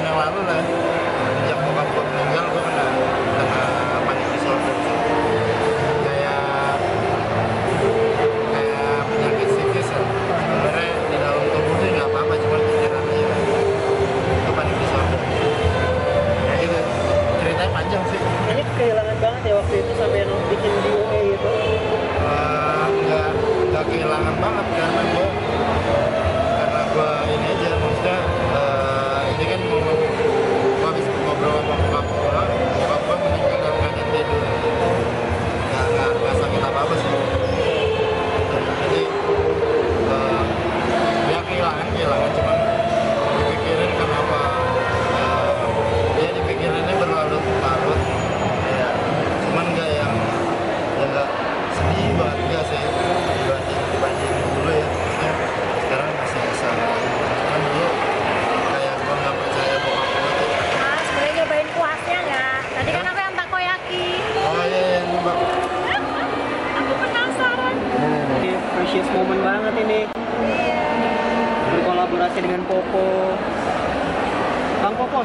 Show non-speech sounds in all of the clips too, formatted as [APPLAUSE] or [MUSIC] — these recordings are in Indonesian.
Yang.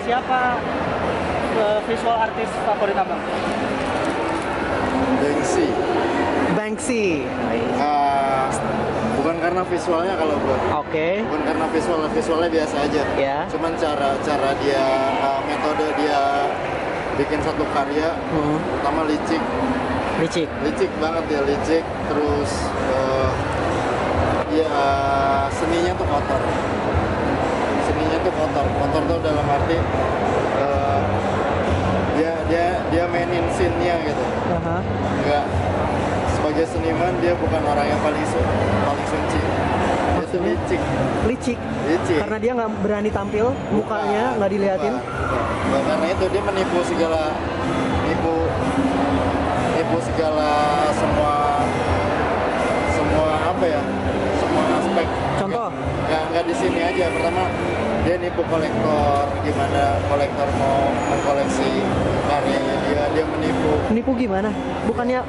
Siapa eh, visual artis favorit abang? Banksy. Banksy. Ah, bukan karena visualnya kalau gue. Oke. Bukan karena visual visualnya biasa aja. Ya. Cuman cara cara dia ah, metode dia bikin satu karya, Hmm. pertama licik, Licik. licik banget ya licik. Terus eh, ya seninya tuh kotor. Tuh kotor. Kotor tuh dalam arti eh, dia dia dia mainin scene-nya gitu. Aha. enggak sebagai seniman dia bukan orang yang paling su paling suci dia licik Licik. licik Karena dia nggak berani tampil, mukanya nggak diliatin. bukan. Bukan, karena itu dia menipu segala nipu nipu segala semua semua apa ya semua aspek Contoh? nggak nggak di sini aja pertama dia nipu kolektor gimana kolektor mau mengkoleksi karyanya dia dia menipu Nipu gimana? Bukannya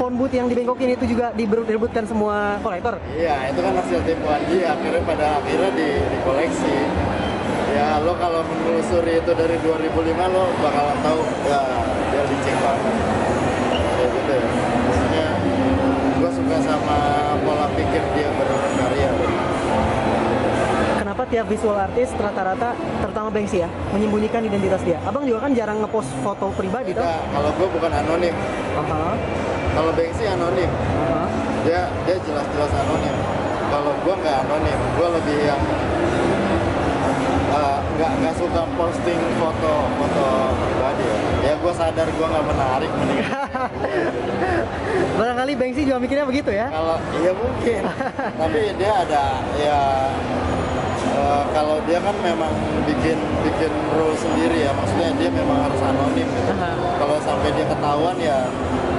phone booth yang dibengkokin itu juga direbutkan semua kolektor? Iya, itu kan hasil tipuan dia. Akhirnya pada akhirnya di, dikoleksi. Ya, lo kalau menelusuri itu dari 2005 lo bakalan tahu ya dia licik banget. Kayak gitu ya. Maksudnya gue suka sama pola pikir dia berkarya. Kenapa tiap visual artis rata-rata, terutama Banksy ya, menyembunyikan identitas dia? Abang juga kan jarang ngepost foto pribadi tuh. Kalau gue bukan anonim. Aha, Kalau Banksy anonim. aha. Dia dia jelas-jelas anonim. Kalau gue nggak anonim, gue lebih yang eh, nggak nggak suka posting foto foto pribadi ya. Ya gue sadar gue nggak menarik mending [LAUGHS] Barangkali Banksy juga mikirnya begitu ya? kalau iya mungkin tapi dia ada ya eh, kalau dia kan memang bikin bikin rule sendiri ya maksudnya dia memang harus anonim gitu. Aha. kalau sampai dia ketahuan ya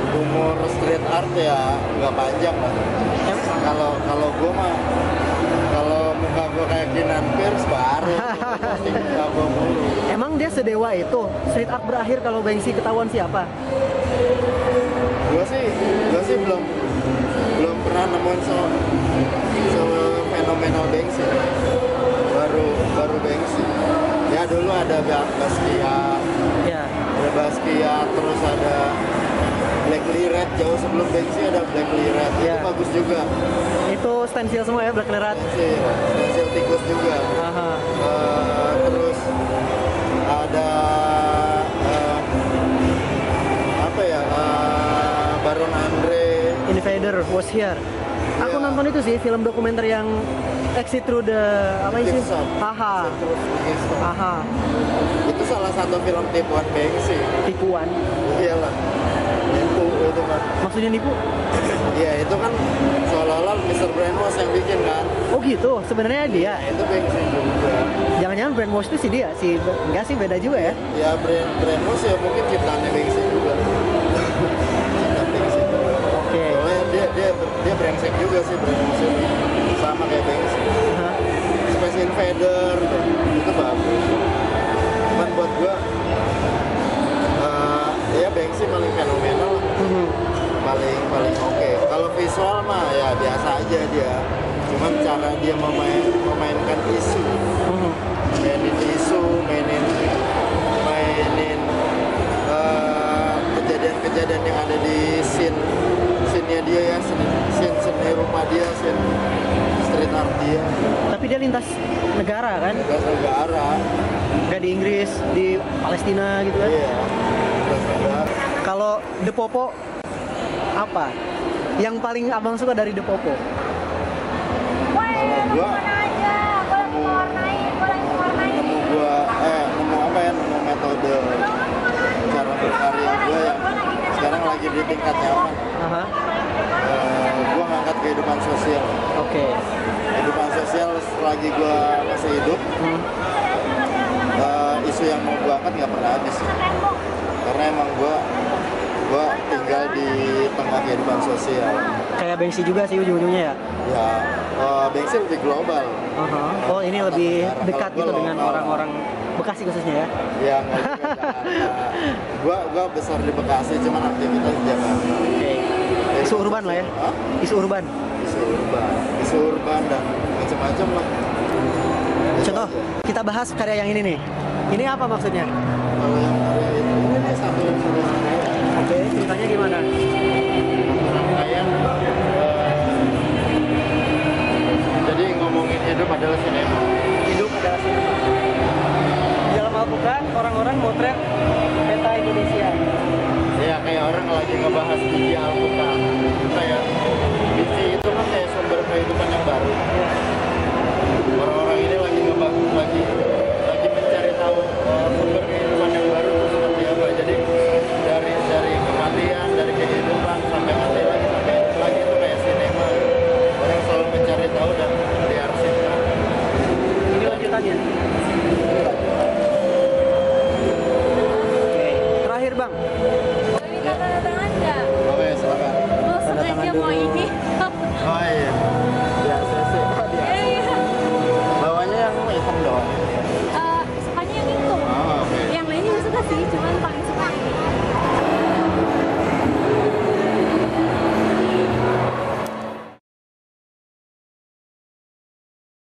umur street art ya nggak panjang lah Em- kalau kalau gue mah kalau muka gue kayak Kinan Pierce baru gua [LAUGHS] posting muka gue mulu Emang dia sedewa itu? Street art berakhir kalau Banksy ketahuan siapa? gue sih gue sih belum belum pernah nemuin so so ada Ba- Basquiat Ya. ada Basquiat terus ada Blackley Red jauh sebelum Banksy ada Blackley Red Ya. itu bagus juga Itu stensil semua ya, Black Lerat. sih pensil tikus juga Aha. Eh, terus ada eh, apa ya eh, Baron Andre Invader was here. Aku Iya. nonton itu sih film dokumenter yang Exit Through the apa sih? Haha. Haha. itu salah satu film tipuan Banksy Tipuan. iyalah itu itu kan Maksudnya nipu? [CLEARS THROAT] iya itu kan seolah-olah Mr. Brainwash yang bikin kan Oh gitu. Sebenarnya dia. Nah, itu Banksy juga Jangan-jangan brainwash itu sih dia sih. Enggak sih beda juga ya. ya Brain Brainwash ya mungkin ciptaannya Banksy juga juga sih itu sama kayak Banksy Aha. Space Invader tuh, itu bagus cuman buat gua eh, ya Banksy paling fenomenal lah. Mhm. paling paling oke kalau visual mah ya biasa aja dia cuman cara dia memain, memainkan isu Mhm. mainin isu mainin mainin eh, kejadian-kejadian yang ada di scene scene-nya dia ya scene scene rumah dia scene street art dia Tapi dia lintas negara kan? lintas negara Nggak di Inggris, di Palestina gitu kan? iya lintas negara Kalau The Popo apa? Yang paling abang suka dari The Popo? kalau gua nemu gua eh nemu apa ya nemu metode cara berkarya gua yang sekarang lagi di tingkat nyaman Aha. Eh, gua ngangkat kehidupan sosial Oke. kehidupan sosial selagi gua masih hidup Hmm. eh, isu yang mau gua angkat nggak pernah habis karena emang gua gua tinggal di tengah kehidupan sosial Kayak Banksy juga sih ujung-ujungnya ya. ya eh, Banksy lebih global Aha. Oh ini lebih negara. dekat gitu dengan orang-orang Bekasi khususnya ya. ya nggak juga Jakarta [LAUGHS] gua gua besar di Bekasi cuman aktivitas di Jakarta Oke. Isu urban lah ya. Hah? Isu urban. isu urban isu urban dan macam-macam lah ya. Kita bahas karya yang ini nih. Ini apa maksudnya? Kalau yang karya itu ini nih satu saya. Oke, ceritanya gimana? rangkaian eh, jadi ngomongin hidup adalah sinema Hidup adalah sinema. Di dalam Al-Quran, orang-orang motret peta Indonesia. Orang lagi ngebahas biji alpukat kayak biji itu kan kayak sumber kehidupan yang baru